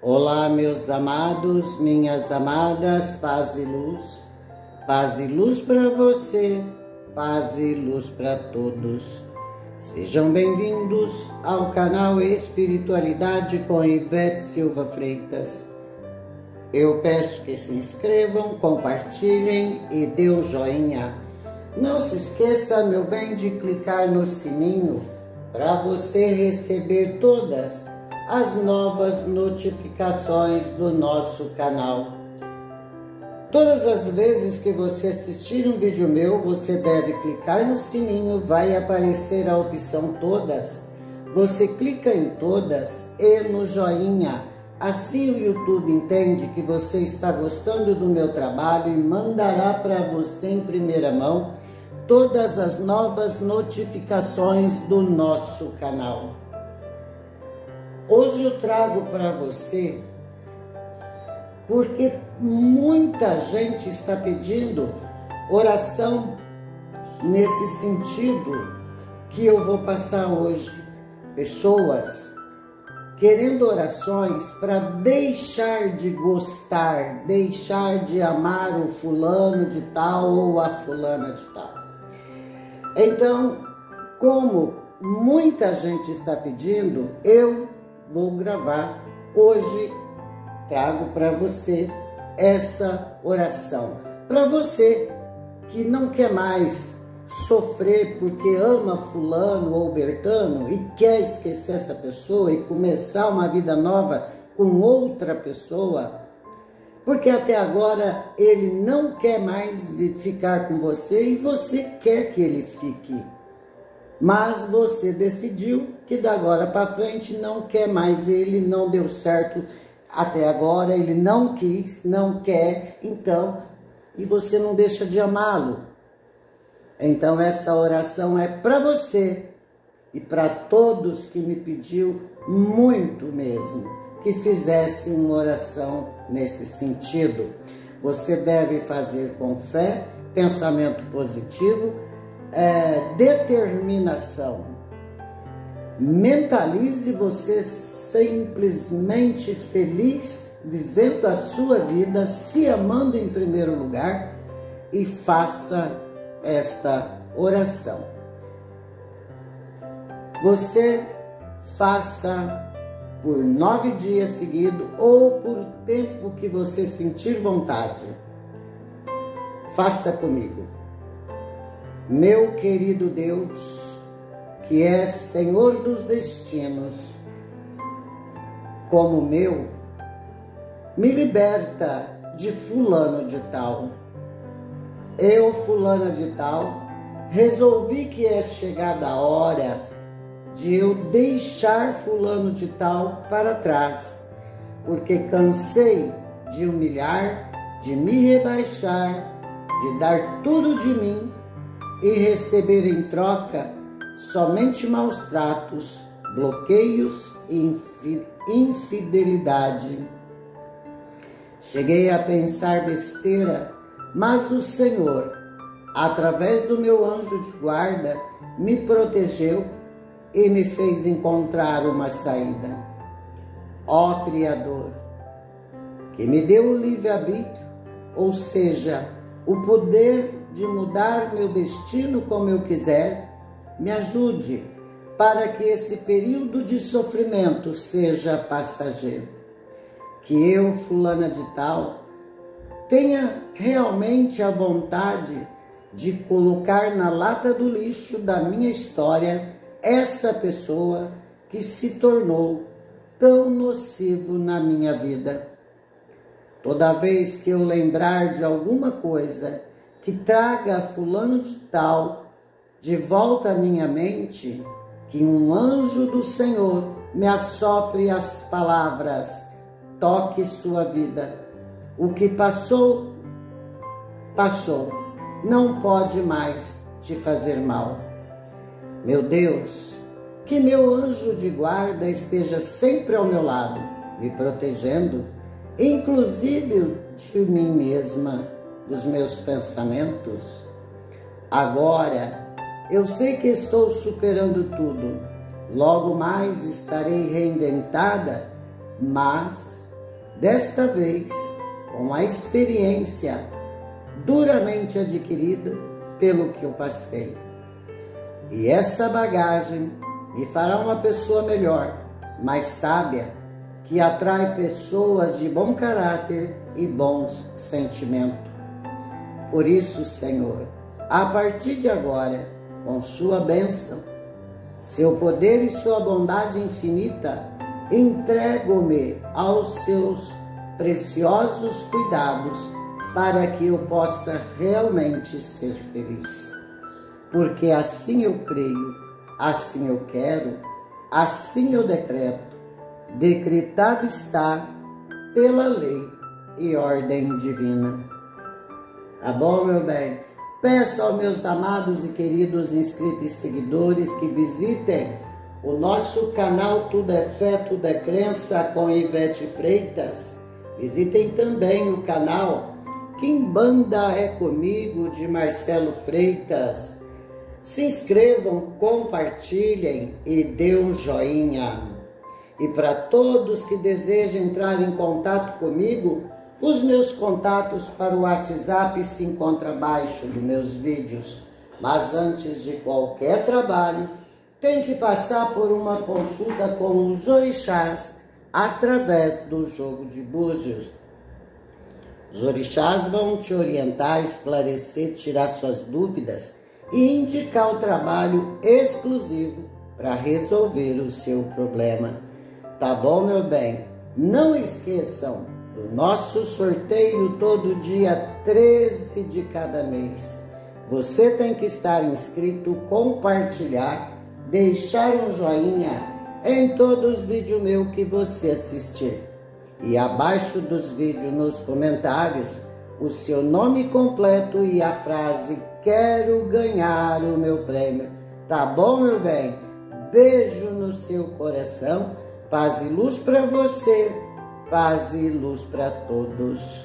Olá, meus amados, minhas amadas, paz e luz, paz e luz para você, paz e luz para todos. Sejam bem-vindos ao canal Espiritualidade com Ivete Silva Freitas. Eu peço que se inscrevam, compartilhem e dê um joinha. Não se esqueça, meu bem, de clicar no sininho para você receber todas as novas notificações do nosso canal. Todas as vezes que você assistir um vídeo meu, você deve clicar no sininho, vai aparecer a opção todas. Você clica em todas e no joinha. Assim o YouTube entende que você está gostando do meu trabalho e mandará para você em primeira mão todas as novas notificações do nosso canal. Hoje eu trago para você porque muita gente está pedindo oração nesse sentido que eu vou passar hoje. Pessoas querendo orações para deixar de gostar, deixar de amar o fulano de tal ou a fulana de tal. Então, como muita gente está pedindo, eu vou gravar hoje, trago para você essa oração. Para você que não quer mais sofrer porque ama fulano ou bertano e quer esquecer essa pessoa e começar uma vida nova com outra pessoa, porque até agora ele não quer mais ficar com você e você quer que ele fique mas você decidiu que da agora para frente não quer mais ele, não deu certo até agora, ele não quis, não quer, então, e você não deixa de amá-lo. Então essa oração é para você e para todos que me pediu muito mesmo que fizesse uma oração nesse sentido. Você deve fazer com fé, pensamento positivo, é, determinação. Mentalize você simplesmente feliz, vivendo a sua vida, se amando em primeiro lugar e faça esta oração. Você faça por nove dias seguidos ou por tempo que você sentir vontade. Faça comigo. Meu querido Deus, que é Senhor dos destinos, como meu, me liberta de fulano de tal. Eu, fulana de tal, resolvi que é chegada a hora de eu deixar fulano de tal para trás, porque cansei de humilhar, de me rebaixar, de dar tudo de mim e receber em troca somente maus tratos, bloqueios e infidelidade. Cheguei a pensar besteira, mas o Senhor, através do meu anjo de guarda, me protegeu e me fez encontrar uma saída. Ó Criador, que me deu o livre-arbítrio, ou seja, o poder de mudar meu destino como eu quiser, me ajude para que esse período de sofrimento seja passageiro. Que eu, fulana de tal, tenha realmente a vontade de colocar na lata do lixo da minha história essa pessoa que se tornou tão nocivo na minha vida. Toda vez que eu lembrar de alguma coisa que traga fulano de tal de volta à minha mente, que um anjo do Senhor me assopre as palavras, toque sua vida. O que passou, passou, não pode mais te fazer mal. Meu Deus, que meu anjo de guarda esteja sempre ao meu lado, me protegendo, inclusive de mim mesma dos meus pensamentos. Agora eu sei que estou superando tudo. Logo mais estarei reinventada, mas Desta vez, com a experiência duramente adquirida pelo que eu passei. E essa bagagem me fará uma pessoa melhor, mais sábia, que atrai pessoas de bom caráter e bons sentimentos. Por isso, Senhor, a partir de agora, com Sua bênção, seu poder e Sua bondade infinita, entrego-me aos Seus preciosos cuidados para que eu possa realmente ser feliz. Porque assim eu creio, assim eu quero, assim eu decreto. Decretado está pela lei e ordem divina. Tá bom, meu bem? Peço aos meus amados e queridos inscritos e seguidores que visitem o nosso canal Tudo é Fé, Tudo é Crença com Ivete Freitas. Visitem também o canal Banda é Comigo de Marcelo Freitas. Se inscrevam, compartilhem e dê um joinha. E para todos que desejam entrar em contato comigo, os meus contatos para o WhatsApp se encontram abaixo dos meus vídeos. Mas antes de qualquer trabalho, tem que passar por uma consulta com os orixás através do jogo de búzios. Os orixás vão te orientar, esclarecer, tirar suas dúvidas e indicar o trabalho exclusivo para resolver o seu problema. Tá bom, meu bem? Não esqueçam nosso sorteio todo dia 13 de cada mês. Você tem que estar inscrito, compartilhar, deixar um joinha em todos os vídeos meus que você assistir. E abaixo dos vídeos, nos comentários, o seu nome completo e a frase Quero ganhar o meu prêmio. Tá bom, meu bem? Beijo no seu coração, paz e luz para você, paz e luz para todos.